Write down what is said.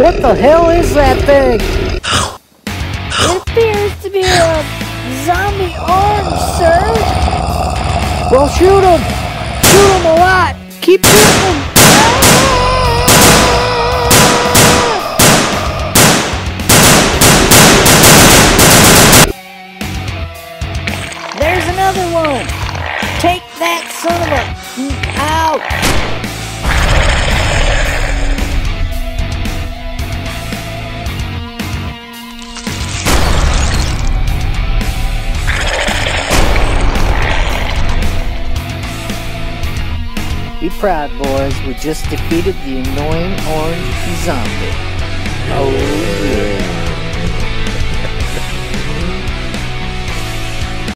What the hell is that thing? It appears to be a zombie arm, sir. Well, shoot him! Shoot him a lot! Keep shooting him! There's another one. Take that son of a out. Be proud, boys. We just defeated the annoying orange zombie. Oh.